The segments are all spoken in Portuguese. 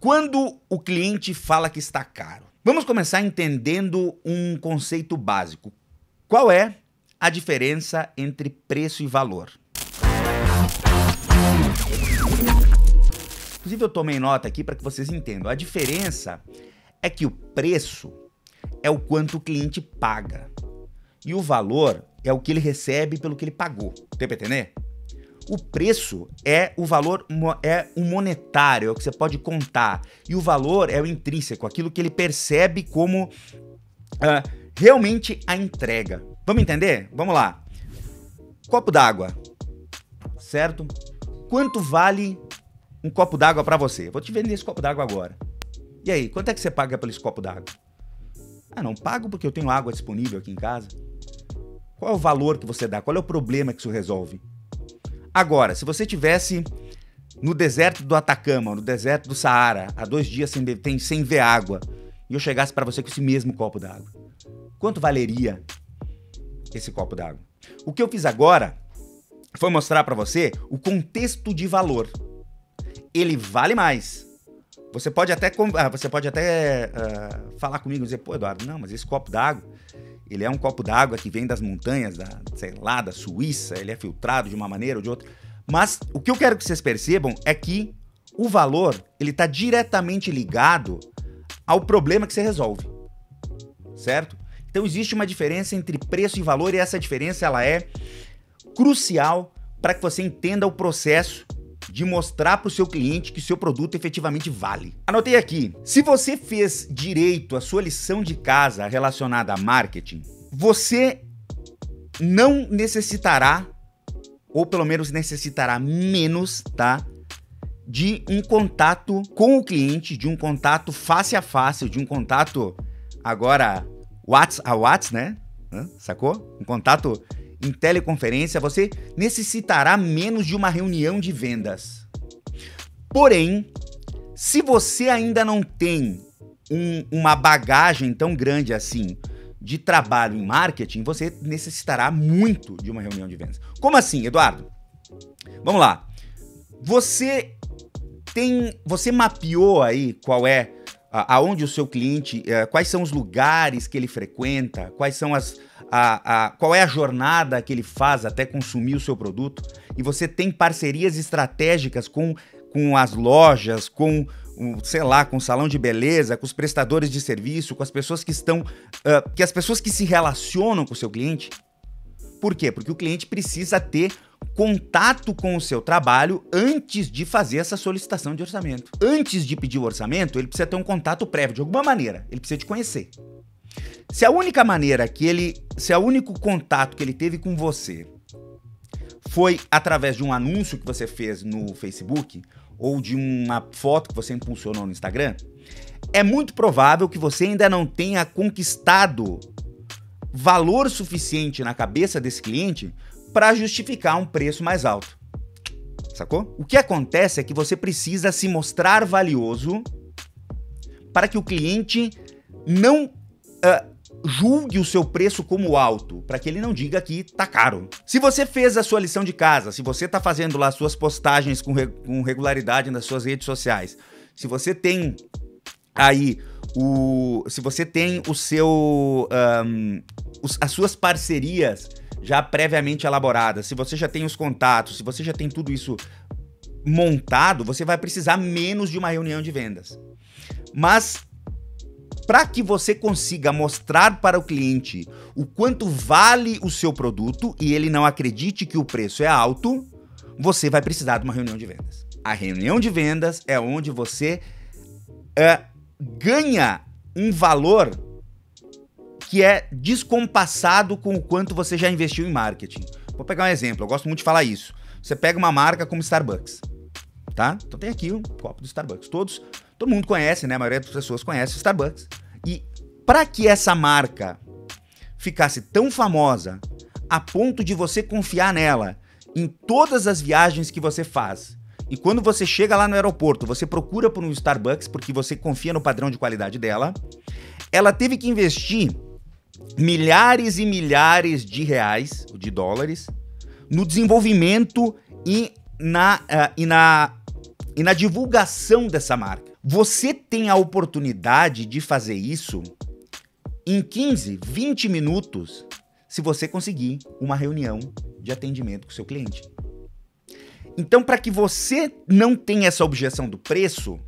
Quando o cliente fala que está caro, vamos começar entendendo um conceito básico. Qual é a diferença entre preço e valor? Inclusive, eu tomei nota aqui para que vocês entendam. A diferença é que o preço é o quanto o cliente paga e o valor é o que ele recebe pelo que ele pagou. Tem para entender? O preço é o valor, é o monetário, é o que você pode contar. E o valor é o intrínseco, aquilo que ele percebe como uh, realmente a entrega. Vamos entender? Vamos lá. Copo d'água, certo? Quanto vale um copo d'água para você. Vou te vender esse copo d'água agora. E aí, quanto é que você paga por esse copo d'água? Ah, não pago porque eu tenho água disponível aqui em casa. Qual é o valor que você dá? Qual é o problema que isso resolve? Agora, se você tivesse no deserto do Atacama, no deserto do Saara, há dois dias sem, tem, sem ver água, e eu chegasse para você com esse mesmo copo d'água, quanto valeria esse copo d'água? O que eu fiz agora foi mostrar para você o contexto de valor ele vale mais. Você pode até, ah, você pode até uh, falar comigo e dizer, pô, Eduardo, não, mas esse copo d'água, ele é um copo d'água que vem das montanhas, da, sei lá, da Suíça, ele é filtrado de uma maneira ou de outra. Mas o que eu quero que vocês percebam é que o valor, ele está diretamente ligado ao problema que você resolve. Certo? Então existe uma diferença entre preço e valor e essa diferença ela é crucial para que você entenda o processo de mostrar para o seu cliente que seu produto efetivamente vale. Anotei aqui: se você fez direito a sua lição de casa relacionada a marketing, você não necessitará, ou pelo menos necessitará menos, tá? De um contato com o cliente, de um contato face a face, de um contato agora Whats a Whats, né? Sacou? Um contato em teleconferência, você necessitará menos de uma reunião de vendas. Porém, se você ainda não tem um, uma bagagem tão grande assim de trabalho em marketing, você necessitará muito de uma reunião de vendas. Como assim, Eduardo? Vamos lá. Você tem, você mapeou aí qual é aonde o seu cliente, eh, quais são os lugares que ele frequenta, quais são as, a, a, qual é a jornada que ele faz até consumir o seu produto, e você tem parcerias estratégicas com, com as lojas, com sei lá, com o salão de beleza, com os prestadores de serviço, com as pessoas que estão. Uh, que as pessoas que se relacionam com o seu cliente. Por quê? Porque o cliente precisa ter contato com o seu trabalho antes de fazer essa solicitação de orçamento. Antes de pedir o orçamento, ele precisa ter um contato prévio de alguma maneira. Ele precisa te conhecer. Se a única maneira que ele, se o único contato que ele teve com você foi através de um anúncio que você fez no Facebook ou de uma foto que você impulsionou no Instagram, é muito provável que você ainda não tenha conquistado valor suficiente na cabeça desse cliente para justificar um preço mais alto. Sacou? O que acontece é que você precisa se mostrar valioso para que o cliente não uh, julgue o seu preço como alto, para que ele não diga que tá caro. Se você fez a sua lição de casa, se você tá fazendo lá suas postagens com, re com regularidade nas suas redes sociais, se você tem aí o. Se você tem o seu. Um, os, as suas parcerias já previamente elaboradas, se você já tem os contatos, se você já tem tudo isso montado, você vai precisar menos de uma reunião de vendas. Mas para que você consiga mostrar para o cliente o quanto vale o seu produto e ele não acredite que o preço é alto, você vai precisar de uma reunião de vendas. A reunião de vendas é onde você é, ganha um valor que é descompassado com o quanto você já investiu em marketing. Vou pegar um exemplo, eu gosto muito de falar isso. Você pega uma marca como Starbucks, tá? Então tem aqui um copo do Starbucks. Todos Todo mundo conhece, né? A maioria das pessoas conhece o Starbucks. E para que essa marca ficasse tão famosa a ponto de você confiar nela em todas as viagens que você faz, e quando você chega lá no aeroporto, você procura por um Starbucks porque você confia no padrão de qualidade dela, ela teve que investir milhares e milhares de reais, de dólares, no desenvolvimento e na, uh, e na, e na divulgação dessa marca. Você tem a oportunidade de fazer isso em 15, 20 minutos se você conseguir uma reunião de atendimento com seu cliente. Então, para que você não tenha essa objeção do preço,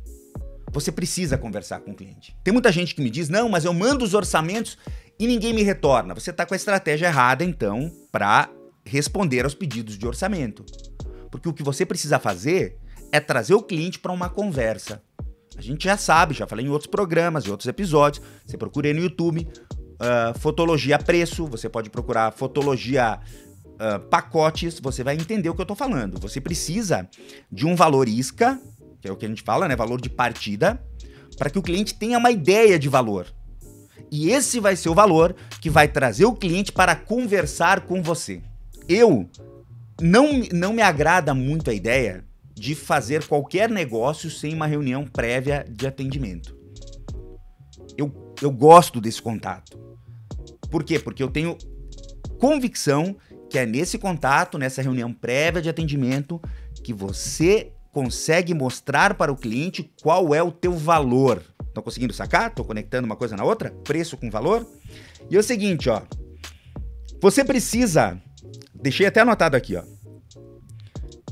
você precisa conversar com o cliente. Tem muita gente que me diz: não, mas eu mando os orçamentos e ninguém me retorna. Você está com a estratégia errada, então, para responder aos pedidos de orçamento. Porque o que você precisa fazer é trazer o cliente para uma conversa. A gente já sabe, já falei em outros programas, em outros episódios. Você procura aí no YouTube uh, fotologia preço, você pode procurar fotologia uh, pacotes, você vai entender o que eu estou falando. Você precisa de um valor isca, que é o que a gente fala, né? Valor de partida, para que o cliente tenha uma ideia de valor. E esse vai ser o valor que vai trazer o cliente para conversar com você. Eu não, não me agrada muito a ideia de fazer qualquer negócio sem uma reunião prévia de atendimento. Eu, eu gosto desse contato. Por quê? Porque eu tenho convicção que é nesse contato, nessa reunião prévia de atendimento, que você consegue mostrar para o cliente qual é o teu valor. Estão conseguindo sacar? Estou conectando uma coisa na outra? Preço com valor? E é o seguinte, ó. Você precisa, deixei até anotado aqui, ó.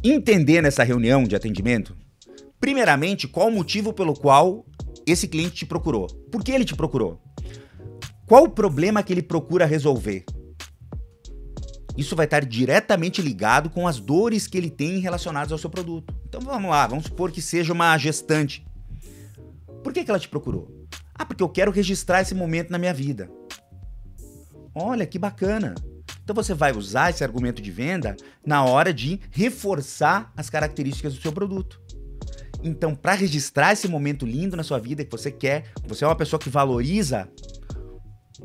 Entender nessa reunião de atendimento, primeiramente, qual o motivo pelo qual esse cliente te procurou. Por que ele te procurou? Qual o problema que ele procura resolver? Isso vai estar diretamente ligado com as dores que ele tem relacionadas ao seu produto. Então vamos lá, vamos supor que seja uma gestante. Por que, que ela te procurou? Ah, porque eu quero registrar esse momento na minha vida. Olha que bacana. Então você vai usar esse argumento de venda na hora de reforçar as características do seu produto. Então, para registrar esse momento lindo na sua vida que você quer, você é uma pessoa que valoriza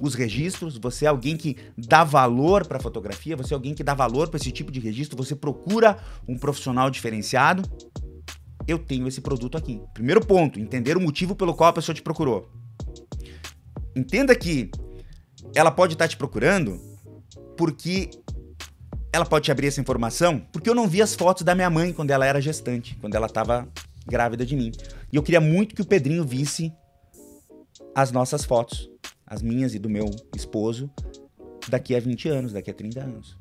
os registros, você é alguém que dá valor para fotografia, você é alguém que dá valor para esse tipo de registro, você procura um profissional diferenciado. Eu tenho esse produto aqui. Primeiro ponto, entender o motivo pelo qual a pessoa te procurou. Entenda que ela pode estar tá te procurando porque ela pode te abrir essa informação, porque eu não vi as fotos da minha mãe quando ela era gestante, quando ela estava grávida de mim. E eu queria muito que o Pedrinho visse as nossas fotos as minhas e do meu esposo, daqui a 20 anos, daqui a 30 anos.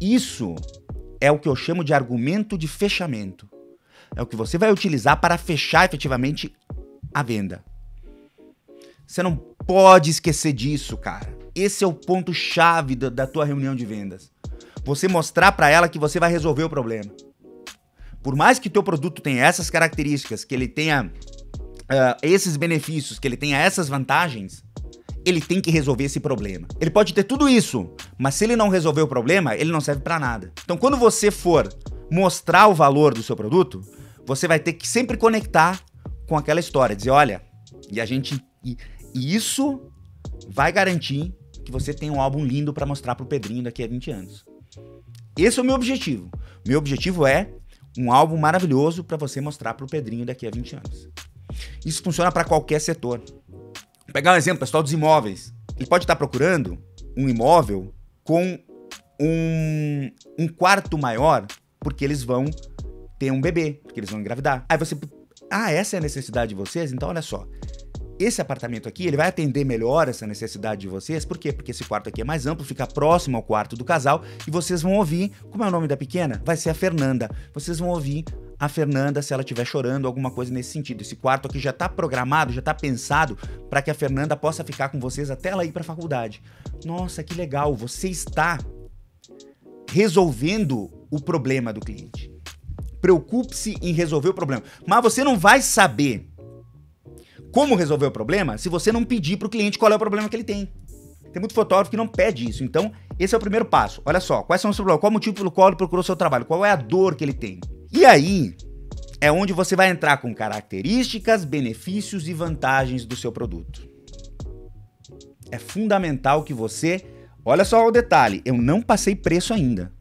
Isso é o que eu chamo de argumento de fechamento. É o que você vai utilizar para fechar efetivamente a venda. Você não pode esquecer disso, cara. Esse é o ponto chave da, da tua reunião de vendas. Você mostrar para ela que você vai resolver o problema. Por mais que teu produto tenha essas características, que ele tenha uh, esses benefícios, que ele tenha essas vantagens, ele tem que resolver esse problema. Ele pode ter tudo isso, mas se ele não resolver o problema, ele não serve para nada. Então, quando você for mostrar o valor do seu produto, você vai ter que sempre conectar com aquela história, dizer, olha, e a gente e, e isso vai garantir que você tem um álbum lindo para mostrar pro Pedrinho daqui a 20 anos. Esse é o meu objetivo. Meu objetivo é um álbum maravilhoso para você mostrar pro Pedrinho daqui a 20 anos. Isso funciona para qualquer setor. Vou pegar um exemplo, pessoal dos imóveis. Ele pode estar procurando um imóvel com um, um quarto maior, porque eles vão ter um bebê, porque eles vão engravidar. Aí você, ah, essa é a necessidade de vocês? Então olha só, esse apartamento aqui, ele vai atender melhor essa necessidade de vocês. Por quê? Porque esse quarto aqui é mais amplo, fica próximo ao quarto do casal e vocês vão ouvir, como é o nome da pequena? Vai ser a Fernanda. Vocês vão ouvir a Fernanda se ela estiver chorando, alguma coisa nesse sentido. Esse quarto aqui já está programado, já está pensado para que a Fernanda possa ficar com vocês até ela ir para a faculdade. Nossa, que legal! Você está resolvendo o problema do cliente. Preocupe-se em resolver o problema. Mas você não vai saber como resolver o problema se você não pedir para o cliente qual é o problema que ele tem. Tem muito fotógrafo que não pede isso. Então, esse é o primeiro passo. Olha só, quais são os problemas? Qual o motivo pelo qual ele procurou seu trabalho? Qual é a dor que ele tem? E aí é onde você vai entrar com características, benefícios e vantagens do seu produto. É fundamental que você. Olha só o detalhe: eu não passei preço ainda.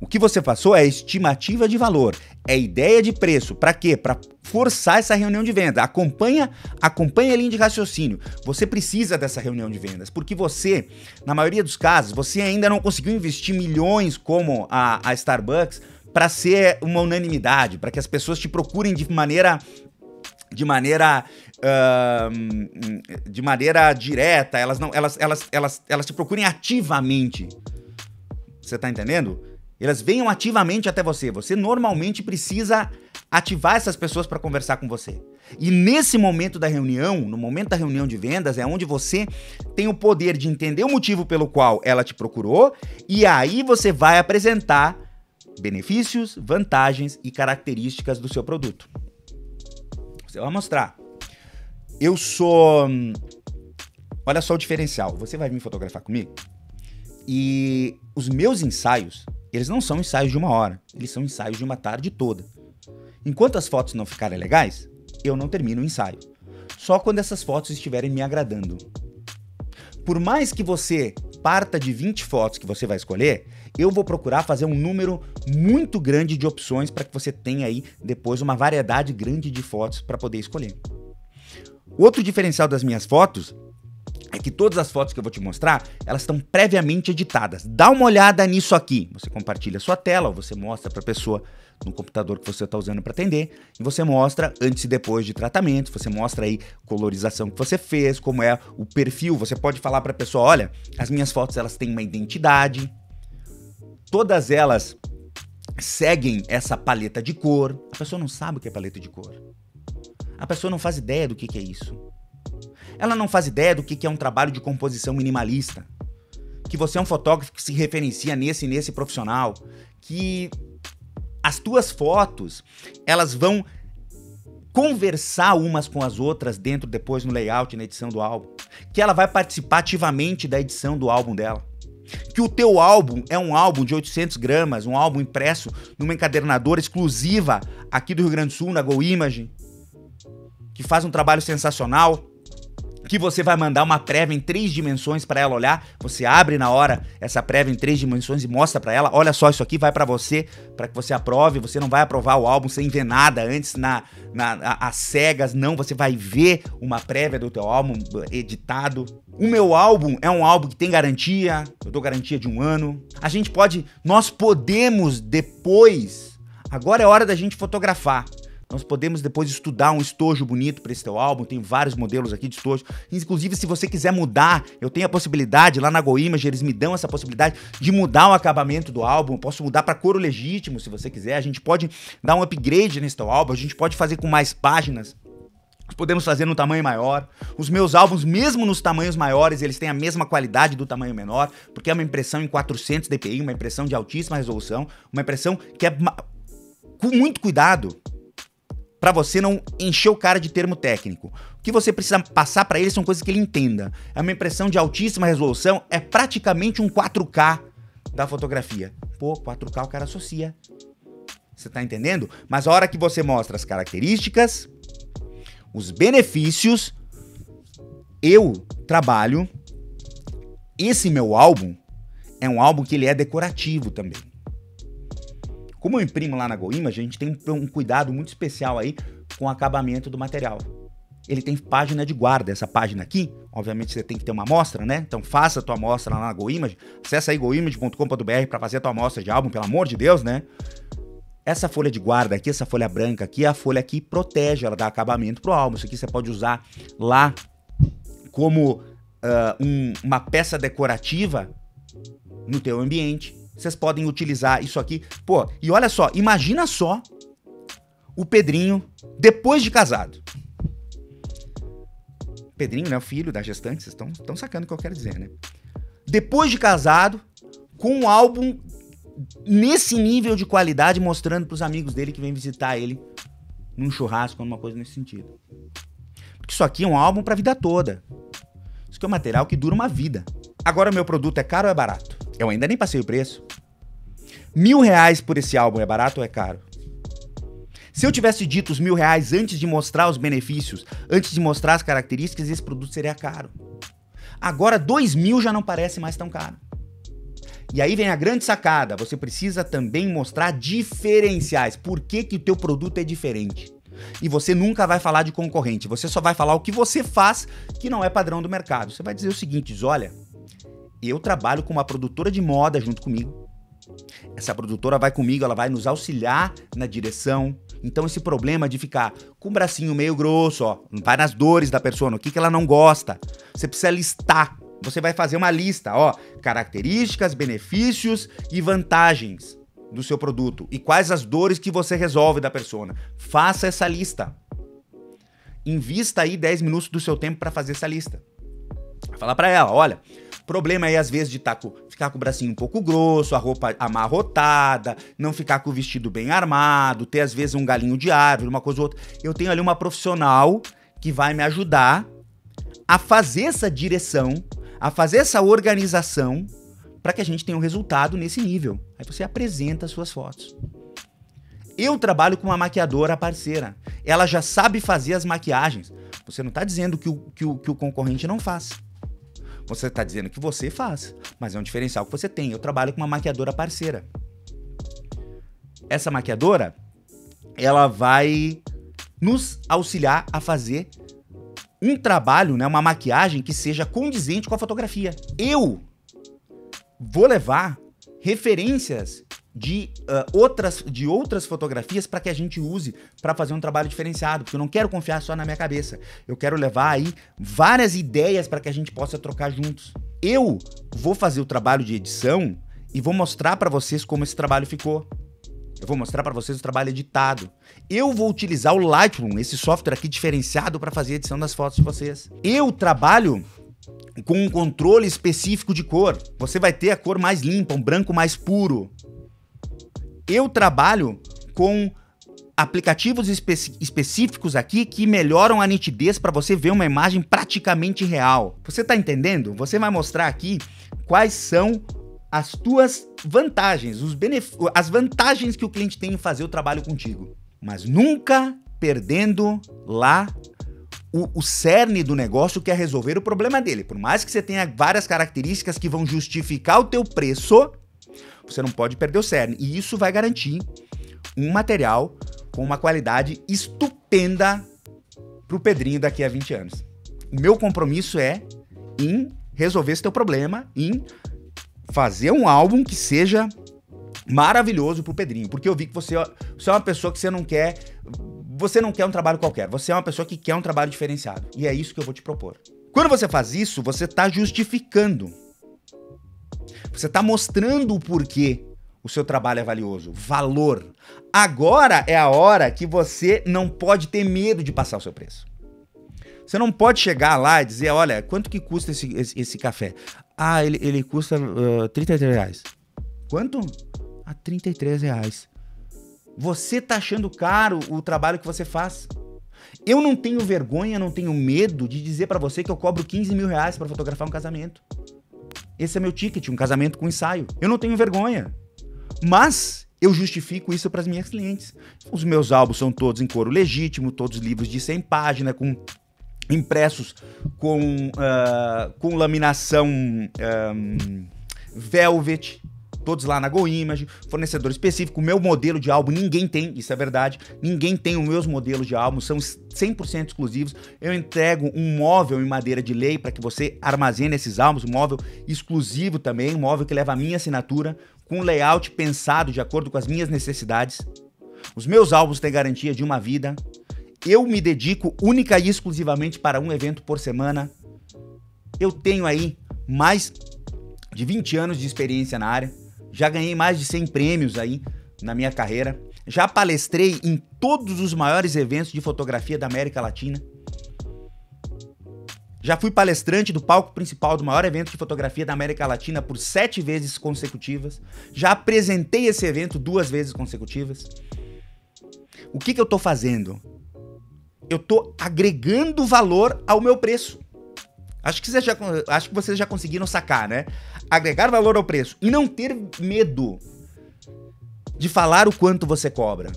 O que você passou é estimativa de valor, é ideia de preço. Para quê? Para forçar essa reunião de venda. Acompanha, acompanha a linha de raciocínio. Você precisa dessa reunião de vendas, porque você, na maioria dos casos, você ainda não conseguiu investir milhões como a, a Starbucks para ser uma unanimidade, para que as pessoas te procurem de maneira de maneira uh, de maneira direta, elas não elas, elas, elas, elas te procurem ativamente. Você tá entendendo? Elas venham ativamente até você. Você normalmente precisa ativar essas pessoas para conversar com você. E nesse momento da reunião, no momento da reunião de vendas, é onde você tem o poder de entender o motivo pelo qual ela te procurou e aí você vai apresentar benefícios, vantagens e características do seu produto. Você vai mostrar. Eu sou. Olha só o diferencial. Você vai vir fotografar comigo e os meus ensaios, eles não são ensaios de uma hora, eles são ensaios de uma tarde toda. Enquanto as fotos não ficarem legais, eu não termino o ensaio. Só quando essas fotos estiverem me agradando. Por mais que você parta de 20 fotos que você vai escolher, eu vou procurar fazer um número muito grande de opções para que você tenha aí depois uma variedade grande de fotos para poder escolher. Outro diferencial das minhas fotos é que todas as fotos que eu vou te mostrar, elas estão previamente editadas. Dá uma olhada nisso aqui. Você compartilha a sua tela, ou você mostra para a pessoa no computador que você está usando para atender, e você mostra antes e depois de tratamento, você mostra aí colorização que você fez, como é o perfil, você pode falar para a pessoa, olha, as minhas fotos elas têm uma identidade, todas elas seguem essa paleta de cor. A pessoa não sabe o que é paleta de cor. A pessoa não faz ideia do que, que é isso. Ela não faz ideia do que, que é um trabalho de composição minimalista. Que você é um fotógrafo que se referencia nesse e nesse profissional. Que as tuas fotos, elas vão conversar umas com as outras dentro depois no layout, na edição do álbum, que ela vai participar ativamente da edição do álbum dela. Que o teu álbum é um álbum de 800 gramas, um álbum impresso numa encadernadora exclusiva aqui do Rio Grande do Sul, na Go Image, que faz um trabalho sensacional que você vai mandar uma prévia em três dimensões para ela olhar. Você abre na hora essa prévia em três dimensões e mostra para ela: olha só, isso aqui vai para você, para que você aprove. Você não vai aprovar o álbum sem ver nada antes na, na às cegas, não. Você vai ver uma prévia do teu álbum editado. O meu álbum é um álbum que tem garantia, eu dou garantia de um ano. A gente pode, nós podemos depois. Agora é hora da gente fotografar. Nós podemos depois estudar um estojo bonito para esse teu álbum, tem vários modelos aqui de estojo. Inclusive, se você quiser mudar, eu tenho a possibilidade, lá na GoImage, eles me dão essa possibilidade de mudar o acabamento do álbum. Eu posso mudar para couro legítimo, se você quiser. A gente pode dar um upgrade nesse teu álbum, a gente pode fazer com mais páginas. Podemos fazer no tamanho maior. Os meus álbuns, mesmo nos tamanhos maiores, eles têm a mesma qualidade do tamanho menor, porque é uma impressão em 400 dpi, uma impressão de altíssima resolução, uma impressão que é com muito cuidado para você não encher o cara de termo técnico. O que você precisa passar para ele são coisas que ele entenda. É uma impressão de altíssima resolução, é praticamente um 4K da fotografia. Pô, 4K o cara associa. Você tá entendendo? Mas a hora que você mostra as características, os benefícios, eu trabalho esse meu álbum é um álbum que ele é decorativo também. Como eu imprimo lá na GoImage, a gente tem um cuidado muito especial aí com o acabamento do material. Ele tem página de guarda. Essa página aqui, obviamente você tem que ter uma amostra, né? Então faça a tua amostra lá na GoImage. Acesse aí goimage.com.br para fazer a tua amostra de álbum, pelo amor de Deus, né? Essa folha de guarda aqui, essa folha branca aqui, é a folha que protege, ela dá acabamento pro álbum. Isso aqui você pode usar lá como uh, um, uma peça decorativa no teu ambiente vocês podem utilizar isso aqui. Pô, e olha só, imagina só o Pedrinho depois de casado. Pedrinho, né, o filho da gestante, vocês estão sacando o que eu quero dizer, né? Depois de casado, com um álbum nesse nível de qualidade, mostrando para os amigos dele que vem visitar ele num churrasco, alguma coisa nesse sentido. Porque isso aqui é um álbum para a vida toda. Isso aqui é um material que dura uma vida. Agora, meu produto é caro ou é barato? Eu ainda nem passei o preço. Mil reais por esse álbum é barato ou é caro? Se eu tivesse dito os mil reais antes de mostrar os benefícios, antes de mostrar as características, esse produto seria caro. Agora, dois mil já não parece mais tão caro. E aí vem a grande sacada, você precisa também mostrar diferenciais. Por que, que o teu produto é diferente? E você nunca vai falar de concorrente, você só vai falar o que você faz que não é padrão do mercado. Você vai dizer o seguinte, olha, eu trabalho com uma produtora de moda junto comigo. Essa produtora vai comigo, ela vai nos auxiliar na direção. Então, esse problema de ficar com o bracinho meio grosso, ó, vai nas dores da pessoa, o que, que ela não gosta. Você precisa listar. Você vai fazer uma lista, ó, características, benefícios e vantagens do seu produto e quais as dores que você resolve da persona. Faça essa lista. Invista aí 10 minutos do seu tempo para fazer essa lista. Fala para ela, olha, problema aí às vezes de tá com, ficar com o bracinho um pouco grosso, a roupa amarrotada, não ficar com o vestido bem armado, ter às vezes um galinho de árvore, uma coisa ou outra. Eu tenho ali uma profissional que vai me ajudar a fazer essa direção, a fazer essa organização para que a gente tenha um resultado nesse nível. Aí você apresenta as suas fotos. Eu trabalho com uma maquiadora parceira. Ela já sabe fazer as maquiagens. Você não está dizendo que o, que, o, que o concorrente não faz. Você está dizendo que você faz, mas é um diferencial que você tem. Eu trabalho com uma maquiadora parceira. Essa maquiadora, ela vai nos auxiliar a fazer um trabalho, né, uma maquiagem que seja condizente com a fotografia. Eu vou levar referências de, uh, outras, de outras fotografias para que a gente use para fazer um trabalho diferenciado, porque eu não quero confiar só na minha cabeça. Eu quero levar aí várias ideias para que a gente possa trocar juntos. Eu vou fazer o trabalho de edição e vou mostrar para vocês como esse trabalho ficou. Eu vou mostrar para vocês o trabalho editado. Eu vou utilizar o Lightroom, esse software aqui diferenciado para fazer a edição das fotos de vocês. Eu trabalho com um controle específico de cor. Você vai ter a cor mais limpa, um branco mais puro. Eu trabalho com aplicativos espe específicos aqui que melhoram a nitidez para você ver uma imagem praticamente real. Você está entendendo? Você vai mostrar aqui quais são as tuas vantagens, os as vantagens que o cliente tem em fazer o trabalho contigo. Mas nunca perdendo lá o, o cerne do negócio que é resolver o problema dele. Por mais que você tenha várias características que vão justificar o teu preço, você não pode perder o cerne. E isso vai garantir um material com uma qualidade estupenda pro Pedrinho daqui a 20 anos. O meu compromisso é em resolver esse teu problema, em fazer um álbum que seja maravilhoso pro Pedrinho, porque eu vi que você, você é uma pessoa que você não quer você não quer um trabalho qualquer, você é uma pessoa que quer um trabalho diferenciado. E é isso que eu vou te propor. Quando você faz isso, você está justificando. Você está mostrando o porquê o seu trabalho é valioso. Valor. Agora é a hora que você não pode ter medo de passar o seu preço. Você não pode chegar lá e dizer, olha, quanto que custa esse, esse, esse café? Ah, ele, ele custa uh, 33 reais. Quanto? Ah, 33 reais. Você tá achando caro o trabalho que você faz. Eu não tenho vergonha, não tenho medo de dizer para você que eu cobro 15 mil reais para fotografar um casamento. Esse é meu ticket, um casamento com ensaio. Eu não tenho vergonha. Mas eu justifico isso para as minhas clientes. Os meus álbuns são todos em couro legítimo, todos livros de 100 páginas, com impressos com, uh, com laminação um, velvet, todos lá na GoImage, fornecedor específico. Meu modelo de álbum ninguém tem, isso é verdade. Ninguém tem os meus modelos de álbum, são 100% exclusivos. Eu entrego um móvel em madeira de lei para que você armazene esses álbuns, um móvel exclusivo também, um móvel que leva a minha assinatura, com layout pensado de acordo com as minhas necessidades. Os meus álbuns têm garantia de uma vida. Eu me dedico única e exclusivamente para um evento por semana. Eu tenho aí mais de 20 anos de experiência na área. Já ganhei mais de 100 prêmios aí na minha carreira. Já palestrei em todos os maiores eventos de fotografia da América Latina. Já fui palestrante do palco principal do maior evento de fotografia da América Latina por sete vezes consecutivas. Já apresentei esse evento duas vezes consecutivas. O que, que eu tô fazendo? Eu tô agregando valor ao meu preço. Acho que, vocês já, acho que vocês já conseguiram sacar, né? Agregar valor ao preço e não ter medo de falar o quanto você cobra.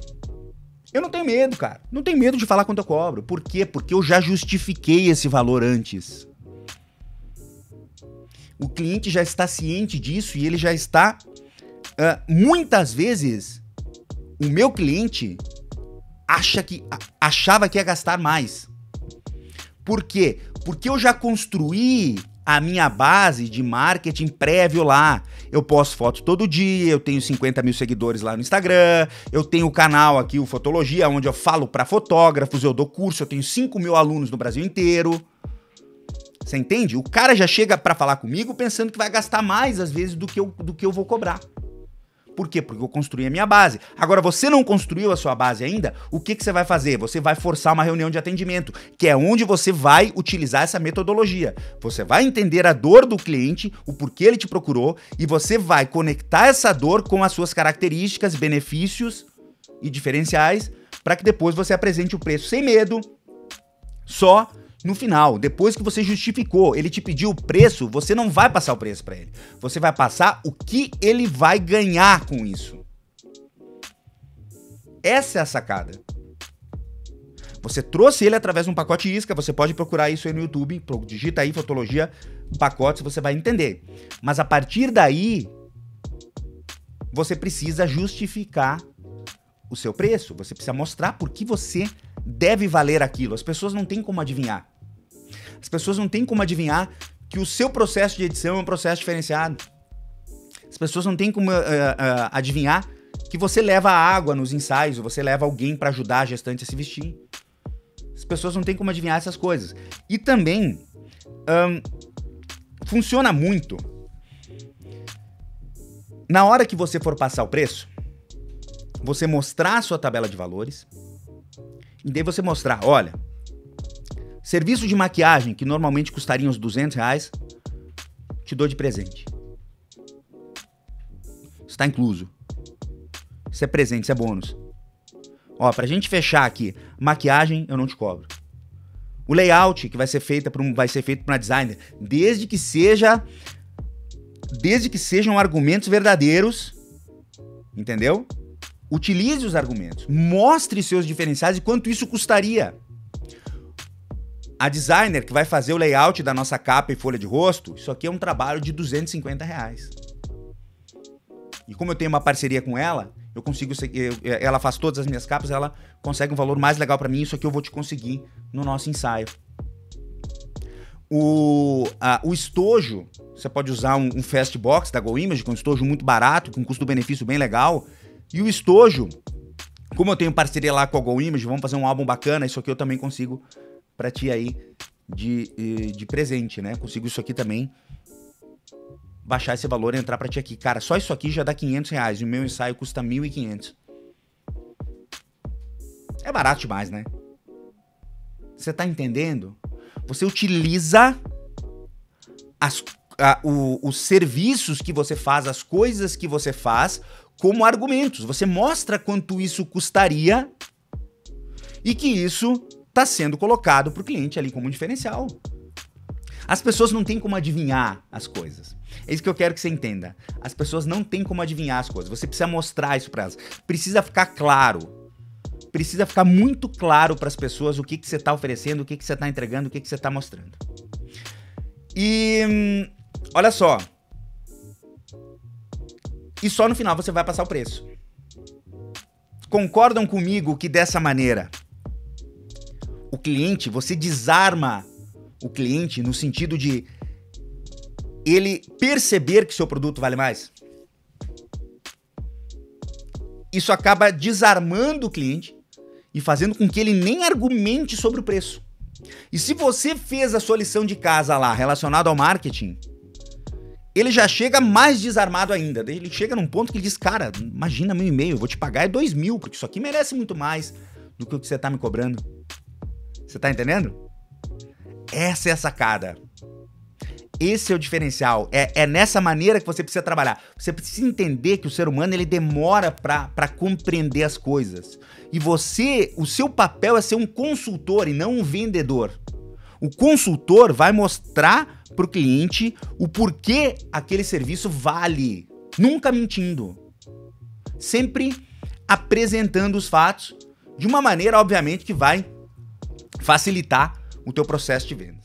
Eu não tenho medo, cara. Não tenho medo de falar quanto eu cobro. Por quê? Porque eu já justifiquei esse valor antes. O cliente já está ciente disso e ele já está. Uh, muitas vezes, o meu cliente acha que achava que ia gastar mais. Por quê? Porque eu já construí a minha base de marketing prévio lá. Eu posto fotos todo dia, eu tenho 50 mil seguidores lá no Instagram, eu tenho o canal aqui, o Fotologia, onde eu falo para fotógrafos, eu dou curso, eu tenho 5 mil alunos no Brasil inteiro. Você entende? O cara já chega para falar comigo pensando que vai gastar mais, às vezes, do que eu, do que eu vou cobrar. Por quê? Porque eu construí a minha base. Agora, você não construiu a sua base ainda, o que, que você vai fazer? Você vai forçar uma reunião de atendimento, que é onde você vai utilizar essa metodologia. Você vai entender a dor do cliente, o porquê ele te procurou, e você vai conectar essa dor com as suas características, benefícios e diferenciais, para que depois você apresente o preço sem medo, só no final, depois que você justificou, ele te pediu o preço, você não vai passar o preço para ele. Você vai passar o que ele vai ganhar com isso. Essa é a sacada. Você trouxe ele através de um pacote isca, você pode procurar isso aí no YouTube, digita aí fotologia pacotes, você vai entender. Mas a partir daí, você precisa justificar o seu preço, você precisa mostrar por que você deve valer aquilo. As pessoas não têm como adivinhar. As pessoas não têm como adivinhar que o seu processo de edição é um processo diferenciado. As pessoas não têm como uh, uh, adivinhar que você leva água nos ensaios, você leva alguém para ajudar a gestante a se vestir. As pessoas não têm como adivinhar essas coisas. E também um, funciona muito na hora que você for passar o preço, você mostrar a sua tabela de valores e daí você mostrar, olha, Serviço de maquiagem, que normalmente custaria uns 200 reais, te dou de presente. Está incluso. Isso é presente, isso é bônus. Ó, pra gente fechar aqui, maquiagem eu não te cobro. O layout que vai ser feito para um, vai ser feito para uma designer, desde que seja desde que sejam argumentos verdadeiros, entendeu? Utilize os argumentos, mostre seus diferenciais e quanto isso custaria. A designer que vai fazer o layout da nossa capa e folha de rosto, isso aqui é um trabalho de 250 reais. E como eu tenho uma parceria com ela, eu consigo. Ela faz todas as minhas capas, ela consegue um valor mais legal para mim. Isso aqui eu vou te conseguir no nosso ensaio. O, a, o estojo, você pode usar um, um Fast Box da GoImage, com um estojo muito barato, com custo-benefício bem legal. E o estojo, como eu tenho parceria lá com a GoImage, vamos fazer um álbum bacana, isso aqui eu também consigo para ti aí de, de presente, né? Consigo isso aqui também. Baixar esse valor e entrar para ti aqui. Cara, só isso aqui já dá 500 reais. E o meu ensaio custa 1.500. É barato demais, né? Você tá entendendo? Você utiliza as, a, o, os serviços que você faz, as coisas que você faz, como argumentos. Você mostra quanto isso custaria e que isso está sendo colocado para o cliente ali como um diferencial. As pessoas não têm como adivinhar as coisas. É isso que eu quero que você entenda. As pessoas não têm como adivinhar as coisas. Você precisa mostrar isso para elas. Precisa ficar claro. Precisa ficar muito claro para as pessoas o que, que você está oferecendo, o que, que você está entregando, o que, que você está mostrando. E olha só. E só no final você vai passar o preço. Concordam comigo que dessa maneira o cliente, você desarma o cliente no sentido de ele perceber que seu produto vale mais. Isso acaba desarmando o cliente e fazendo com que ele nem argumente sobre o preço. E se você fez a sua lição de casa lá relacionada ao marketing, ele já chega mais desarmado ainda. Ele chega num ponto que ele diz: Cara, imagina meu e-mail, eu vou te pagar é dois mil, porque isso aqui merece muito mais do que o que você está me cobrando. Você tá entendendo? Essa é a sacada. Esse é o diferencial. É, é nessa maneira que você precisa trabalhar. Você precisa entender que o ser humano ele demora para compreender as coisas. E você, o seu papel é ser um consultor e não um vendedor. O consultor vai mostrar para o cliente o porquê aquele serviço vale. Nunca mentindo. Sempre apresentando os fatos de uma maneira, obviamente, que vai facilitar o teu processo de venda.